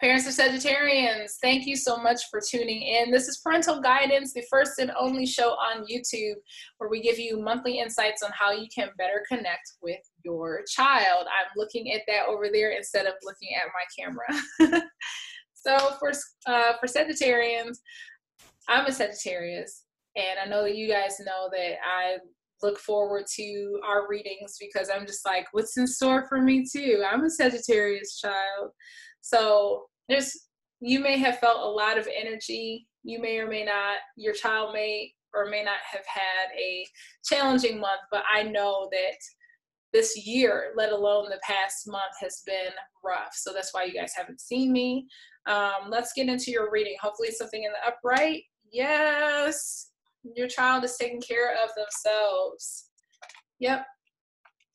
Parents of Sagittarians, thank you so much for tuning in. This is Parental Guidance, the first and only show on YouTube where we give you monthly insights on how you can better connect with your child. I'm looking at that over there instead of looking at my camera. so for uh, for Sagittarians, I'm a Sagittarius, and I know that you guys know that I look forward to our readings because I'm just like, what's in store for me too? I'm a Sagittarius child. So there's you may have felt a lot of energy. You may or may not, your child may or may not have had a challenging month, but I know that this year, let alone the past month, has been rough. So that's why you guys haven't seen me. Um, let's get into your reading. Hopefully, something in the upright. Yes, your child is taking care of themselves. Yep.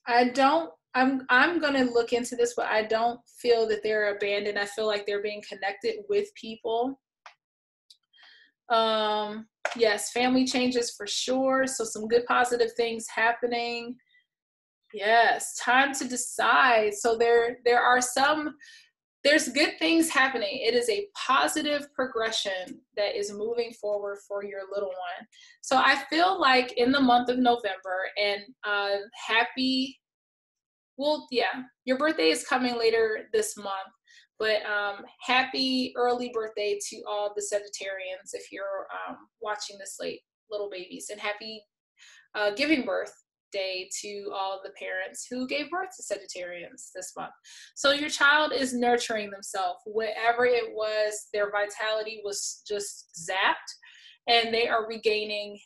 I don't I'm I'm gonna look into this, but I don't feel that they're abandoned. I feel like they're being connected with people. Um, yes, family changes for sure. So some good positive things happening. Yes, time to decide. So there there are some there's good things happening. It is a positive progression that is moving forward for your little one. So I feel like in the month of November and uh, happy well, yeah, your birthday is coming later this month, but um, happy early birthday to all the Sagittarians if you're um, watching this late, little babies, and happy uh, giving birth day to all the parents who gave birth to Sagittarians this month. So your child is nurturing themselves. Whatever it was, their vitality was just zapped, and they are regaining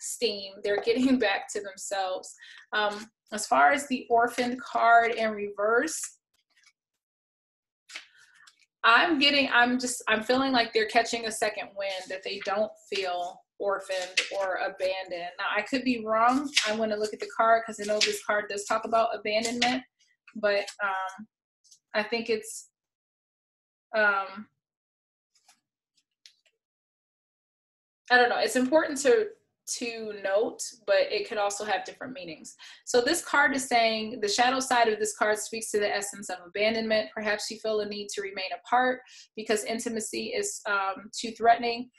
steam. They're getting back to themselves. Um, as far as the orphan card in reverse, I'm getting, I'm just, I'm feeling like they're catching a second wind, that they don't feel orphaned or abandoned. Now, I could be wrong. I want to look at the card because I know this card does talk about abandonment, but um, I think it's, um, I don't know. It's important to to note, but it could also have different meanings. So this card is saying the shadow side of this card speaks to the essence of abandonment. Perhaps you feel a need to remain apart because intimacy is um, too threatening.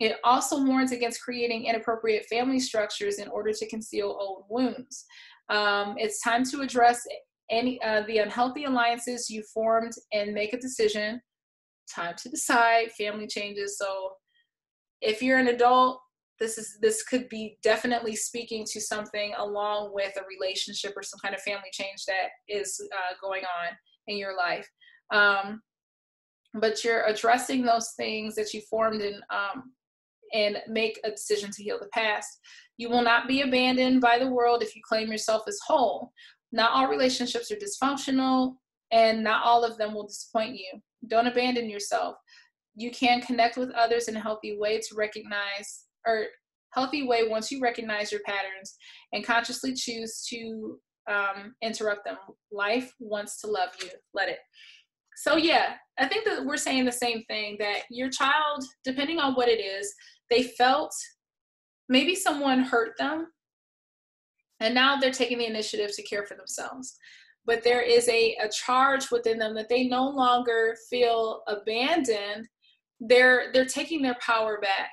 It also warns against creating inappropriate family structures in order to conceal old wounds. Um, it's time to address any uh, the unhealthy alliances you formed and make a decision. Time to decide. Family changes. So if you're an adult this is this could be definitely speaking to something along with a relationship or some kind of family change that is uh, going on in your life. Um, but you're addressing those things that you formed and um, and make a decision to heal the past. You will not be abandoned by the world if you claim yourself as whole. Not all relationships are dysfunctional and not all of them will disappoint you. Don't abandon yourself. You can connect with others in a healthy way to recognize or healthy way once you recognize your patterns and consciously choose to um, interrupt them. Life wants to love you. Let it. So, yeah, I think that we're saying the same thing that your child, depending on what it is, they felt maybe someone hurt them and now they're taking the initiative to care for themselves but there is a, a charge within them that they no longer feel abandoned they're they're taking their power back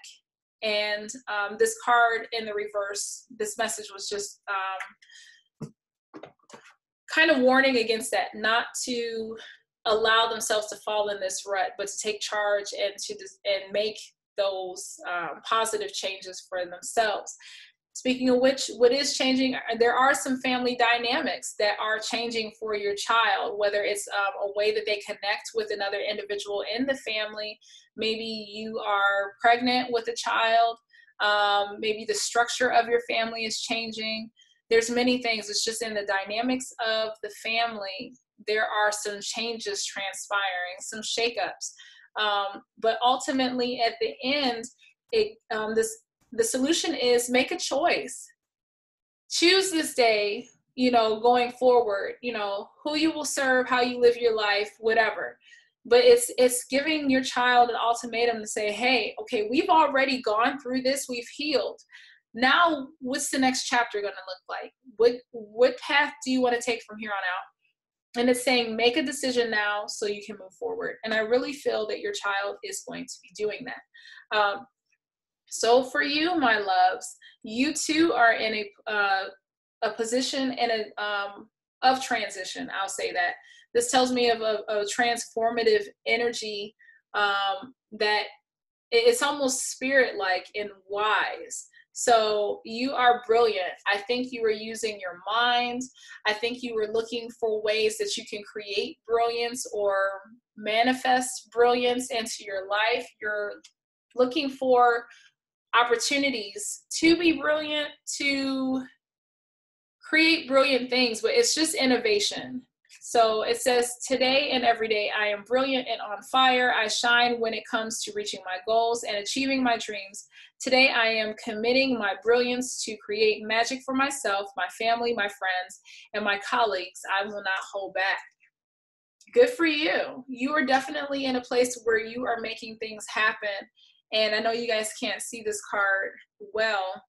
and um, this card in the reverse this message was just um, kind of warning against that not to allow themselves to fall in this rut but to take charge and to and make those um, positive changes for themselves Speaking of which, what is changing, there are some family dynamics that are changing for your child, whether it's um, a way that they connect with another individual in the family. Maybe you are pregnant with a child. Um, maybe the structure of your family is changing. There's many things. It's just in the dynamics of the family. There are some changes transpiring, some shakeups. Um, but ultimately, at the end, it um, this the solution is make a choice. Choose this day, you know, going forward, you know, who you will serve, how you live your life, whatever. But it's it's giving your child an ultimatum to say, "Hey, okay, we've already gone through this, we've healed. Now, what's the next chapter going to look like? What what path do you want to take from here on out?" and it's saying make a decision now so you can move forward and i really feel that your child is going to be doing that um, so for you my loves you too are in a uh, a position in a um, of transition i'll say that this tells me of a, a transformative energy um, that it's almost spirit like and wise so you are brilliant. I think you are using your mind. I think you were looking for ways that you can create brilliance or manifest brilliance into your life. You're looking for opportunities to be brilliant, to create brilliant things, but it's just innovation. So it says, Today and every day, I am brilliant and on fire. I shine when it comes to reaching my goals and achieving my dreams. Today, I am committing my brilliance to create magic for myself, my family, my friends, and my colleagues. I will not hold back. Good for you. You are definitely in a place where you are making things happen. And I know you guys can't see this card well,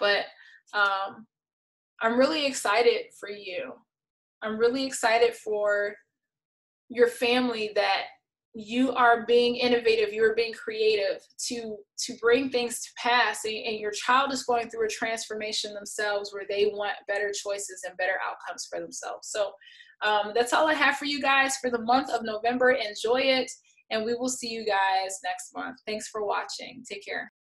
but um, I'm really excited for you. I'm really excited for your family that you are being innovative you are being creative to to bring things to pass and, and, your child is going through a transformation themselves where they want better choices and better outcomes for themselves. So um, that's all i have for you guys for the month of november. Enjoy it and we will see you guys next month. Thanks for watching. Take care